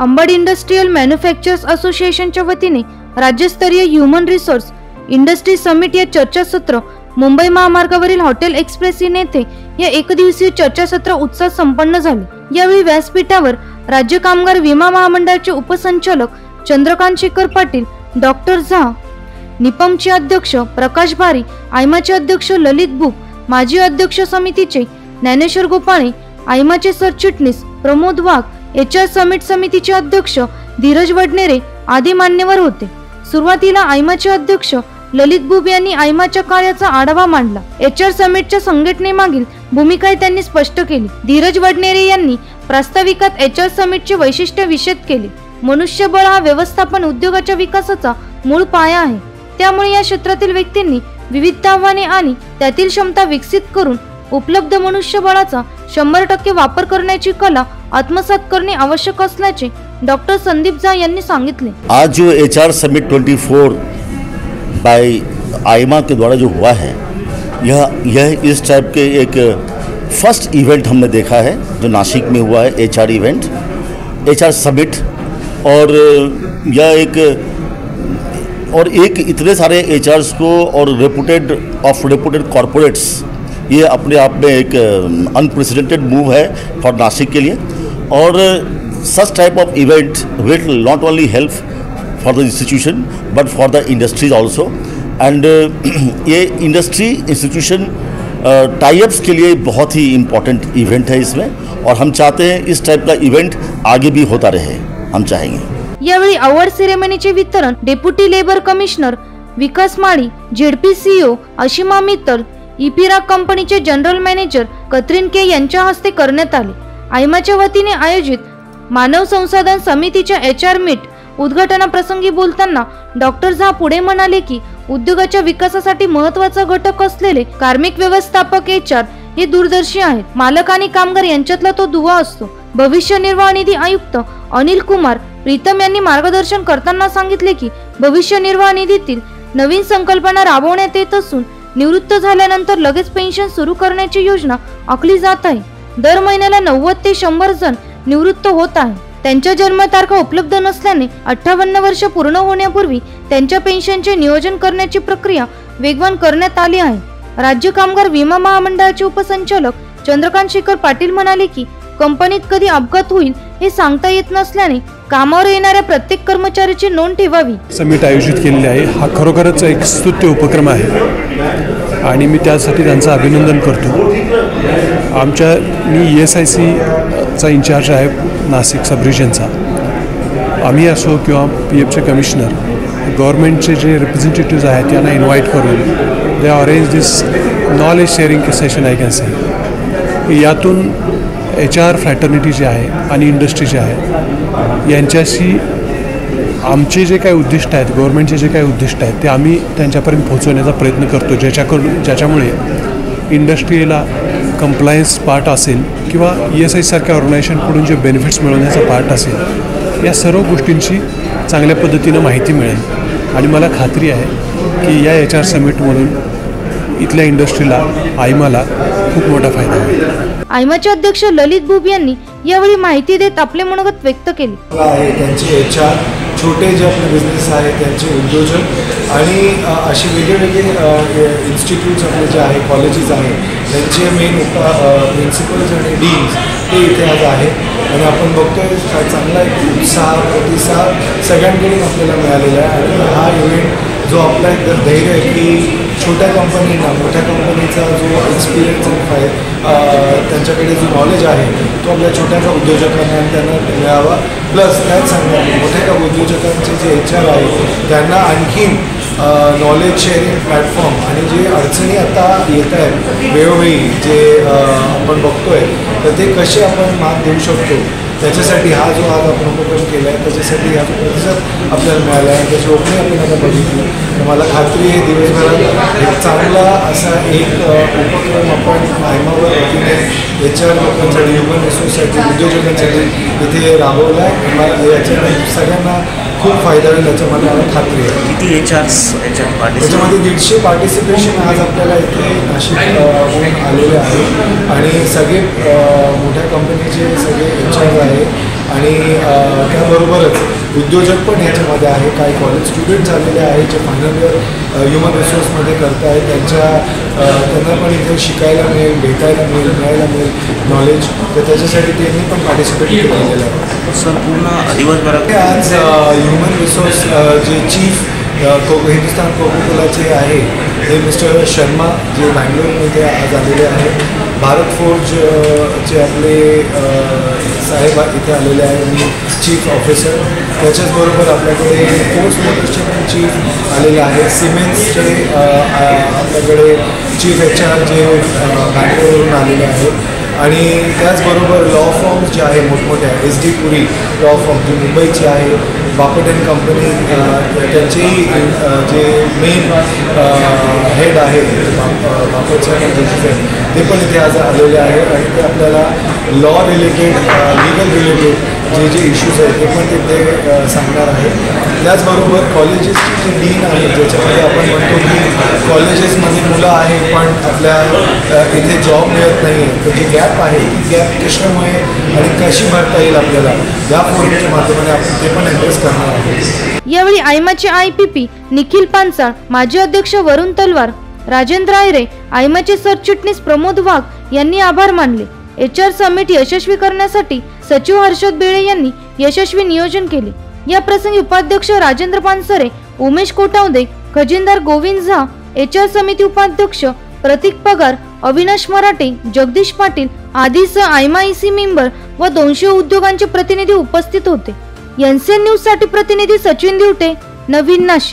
Ambad industrial manufactures असोसिएशनच्या वतीने राज्यस्तरीय ह्युमन रिसोर्स इंडस्ट्री समिट या चर्चासत्र मुंबई महामार्गावरील हॉटेल एक्सप्रेस इन येथे या एकदिवसीय चर्चासत्र उत्साह संपन्न झाले. यावेळी व्यासपीठावर राज्य कामगार विमा महामंडळाचे उपसंचालक चंद्रकांत शेखर पाटील डॉक्टर झा निपमचे अध्यक्ष प्रकाश भारी आयमाचे अध्यक्ष ललित बुक माजी अध्यक्ष समितीचे ज्ञानेश्वर गोपाळे आयमाचे सरचिटणीस Pramod Wagh H R summit समितीचे अध्यक्ष धीरज वडनेरे आदी मान्यवर होते. सुरुवातीला आयमाचे अध्यक्ष ललित बुब यांनी आयमाच्या कार्याचा आढावा मांडला. एच आर समिटच्या संघटनेमागील भूमिकाही त्यांनी स्पष्ट केली. धीरज वडनेरे यांनी प्रास्ताविकात एच आर समिटचे वैशिष्ट्य विशद केले. मनुष्यबळ हा व्यवस्थापन उद्योगाच्या विकासाचा मूळ पाया आहे. त्यामुळे या क्षेत्रातील व्यक्तींनी विविध आव्हाने आणि त्यातील क्षमता विकसित करून उपलब्ध मनुष्यबळाचा शंभर टक्के वापर करण्याची कला आत्मसात करणे आवश्यक डॉक्टर संदीप झा यांनी आज जो H R summit 24 by AIMA के द्वारा जो हुआ है, यह यह इस टाइप के एक फ़र्स्ट इवेंट हमने देखा है, जो नासिक में हुआ है H R event H R summit और यह एक, और एक इतने सारे एच को और रेपुटेड ऑफ़ रेपुटेड कॉरपोरेट्स ये अपने आप में एक अनप्रेसिडेंटेड मूव है फॉर नासिक के लिए। और such type of event will not only help for the institution but for the industries also and ये इंडस्ट्री इंस्टीट्यूशन टाइप्स के लिए बहुत ही इम्पोर्टेंट इवेंट है इसमें। और हम चाहते हैं इस टाइप का इवेंट आगे भी होता रहे, हम चाहेंगे। यावेळी अवॉर्ड सेरेमनीचे वितरण deputy labour commissioner Vikas Mali ZP CEO Ashima Mittal इपिरा कंपनीचे जनरल मॅनेजर कत्रीन के यांच्या हस्ते करण्यात आले. आयमाच्या वतीने आयोजित मानव संसाधन समितीच्या एच आर मीट उद्घाटनाप्रसंगी बोलताना डॉक्टर झा पुढे म्हणाले की उद्योगाच्या विकासासाठी महत्त्वाचा घटक असलेले कार्मिक व्यवस्थापक एच आर हे दूरदर्शी आहेत. मालक आणि कामगार यांच्यातला तो दुवा असतो. भविष्य निर्वाह निधी आयुक्त अनिल कुमार प्रीतम यांनी मार्गदर्शन करताना सांगितले की भविष्य निर्वाह निधीतील नवीन संकल्पना राबवण्यात येत असून निवृत्त झाल्यानंतर लगेच पेन्शन सुरू करण्याची योजना आखली जात आहे. दर महिन्याला नव्वद ते शंभर जण निवृत्त होत आहे त्यांच्या जन्मतारखा उपलब्ध नसल्याने अठ्ठावन्न वर्ष पूर्ण होण्यापूर्वी त्यांच्या पेन्शनचे नियोजन करण्याची प्रक्रिया वेगवान करण्यात आली आहे. राज्य कामगार विमा महामंडळाचे उपसंचालक चंद्रकांत शेखर पाटील म्हणाले की कंपनीत कधी अपघात होईल हे सांगता येत नसल्याने कामावर येणाऱ्या प्रत्येक कर्मचाऱ्याची नोंद ठेवावी. समिट आयोजित केलेली आहे. हा खरोखरच एक स्तुत्य उपक्रम आहे. आणि मी त्यासाठी त्यांचं अभिनंदन करतो. आमच्या मी ई एस आय सीचा इन्चार्ज आहे नाशिक सब रिजनचा आम्ही असो किंवा पी एफचे कमिशनर गव्हर्मेंटचे जे रिप्रेझेंटेटिव्ज आहेत त्यांना इन्व्हाइट करून दे arrange this knowledge sharing session I can say यातून एच आर फ्रॅटर्निटी जे आहे आणि इंडस्ट्री जे आहे यांच्याशी आमचे जे काही उद्दिष्ट आहेत गव्हर्मेंटचे जे काही उद्दिष्ट आहेत ते आम्ही त्यांच्यापर्यंत पोहोचवण्याचा प्रयत्न करतो. ज्याच्याकडून ज्याच्यामुळे इंडस्ट्रीला कंप्लायन्स पार्ट असेल किंवा ई एस आय सारख्या ऑर्गनायझेशनकडून जे बेनिफिट्स मिळवण्याचा पार्ट असेल या सर्व गोष्टींची चांगल्या पद्धतीनं माहिती मिळेल. आणि मला खात्री आहे की या एच आर समिटमधून इथल्या इंडस्ट्रीला आयमाला खूप मोठा फायदा होईल. आयमाचे अध्यक्ष ललित बुब यांनी यावेळी माहिती देत आपले मनोगत व्यक्त केले. आहे त्यांचे एच आर छोटे जे आपले बिझनेस आहेत त्यांचे उद्योजक आणि असे वेगळेवेगळे इन्स्टिट्यूट्स आपले जे आहे कॉलेजेस आहे त्यांचे मेन प्रिन्सिपल्स आणि डीन्स ते इथे आज आहे आणि आपण बघतोय चांगला एक उत्साह प्रतिसाद सगळ्यांकडून आपल्याला मिळालेला आहे. आणि हा इव्हेंट जो आपला एक धैर्य आहे की छोट्या कंपनीना मोठ्या कंपनीचा जो एक्सपिरियन्स आहे त्यांच्याकडे जो नॉलेज आहे तो आपल्या छोट्याशा उद्योजकांना त्यांना मिळावा. प्लस त्याच सांगता मोठ्या उद्योजकांचे जे एच आर आहे त्यांना आणखीन नॉलेज शेअरिंग प्लॅटफॉर्म आणि जे अडचणी आता येत आहेत वेळोवेळी जे आपण बघतोय तर ते कसे आपण मान देऊ शकतो? त्याच्यासाठी हा जो आज आपण उपक्रम केला आहे त्याच्यासाठी हा जो प्रतिसाद आपल्याला मिळाला आहे त्याची ओपनिंग आपण आता बघितली तर मला खात्री आहे दिवसभरात एक चांगला असा एक उपक्रम आपण मायमावर वतीने याच्यावर लोकांसाठी युवन रिसोर्ससाठी उद्योजकांसाठी इथे राबवला आहे. मला याच्याने सगळ्यांना खूप फायदा होईल याच्या मला खात्री आहे. किती एच आर्स याच्यात पार्टिसिपेट त्याच्यामध्ये दीडशे पार्टिसिपेशन आज आपल्याला इथे नाशिक होऊन आलेले आहे. आणि सगळे अ, मोठ्या कंपनीचे सगळे एच आर आहे आणि अ, त्याबरोबरच उद्योजक पण याच्यामध्ये आहे. काही कॉलेज स्टुडंट झालेले आहेत जे फायनल इयर ह्युमन रिसोर्समध्ये करत आहेत त्यांच्या त्यांना पण इथे शिकायला मिळेल भेटायला मिळेल मिळायला मिळेल नॉलेज तर त्याच्यासाठी त्यांनी पण पार्टिसिपेट केलेलं आहे. सर पूर्ण दिवसभरात आज ह्युमन रिसोर्स जे चीफ को हिंदुस्तान कोकोकोलाचे आहे हे मिस्टर शर्मा जे बँगलोरमध्ये आज आलेले आहेत. भारत फोर्ज चे आपले साहेब इथे आलेले आहे. मी चीफ ऑफिसर त्याच्याचबरोबर आपल्याकडे फोर्स मोटर्सचे पण चीफ आलेले आहे. सिमेंट्सचे आपल्याकडे चीफ एच आर जे अ, बँगलोरवरून आलेले आहेत. आणि त्याचबरोबर लॉ फॉर्म्स जे आहे मोठमोठ्या S D Puri law firm जी मुंबईची आहे बापट अँड कंपनी त्यांचेही जे मेन हेड आहे बाप- अ, बापटचे आणि ते पण इथे आज आलेले आहेत आणि ते आपल्याला लॉ रिलेटेड लिगल रिलेटेड जे जे इश्यूज आहेत ते पण तिथे सांगणार आहे. त्याचबरोबर कॉलेजेसची जी डीन आहे ज्याच्यामध्ये आपण म्हणतो की कॉलेजेसमध्ये मुलं आहे पण आपल्या इथे जॉब मिळत नाही आहे तर जी गॅप आहे ती गॅप कशामुळे आणि कशी भरता येईल आपल्याला या फोरमच्या माध्यमाने आपण ते पण ॲड्रेस करणार आहोत. यावेळी आयमाचे I P P Nikhil Pansal माजी अध्यक्ष वरुण तलवार राजेंद्र आयरे आयमाचे सरचिटणीस प्रमोद वाघ यांनी आभार मानले. एच आर समिट यशस्वी करण्यासाठी सचिव हर्षद बेळे यांनी यशस्वी नियोजन केले. या प्रसंगी उपाध्यक्ष राजेंद्र पानसरे उमेश कोटावदे खजिनदार गोविंद झा एच आर समिती उपाध्यक्ष प्रतीक पगार अविनाश मराठे जगदीश पाटील आदीसह आयमाईसी मेंबर व दोनशे उद्योगांचे प्रतिनिधी उपस्थित होते. एनसीएन न्यूजसाठी प्रतिनिधी सचिन दिवटे नवीन नाशिक.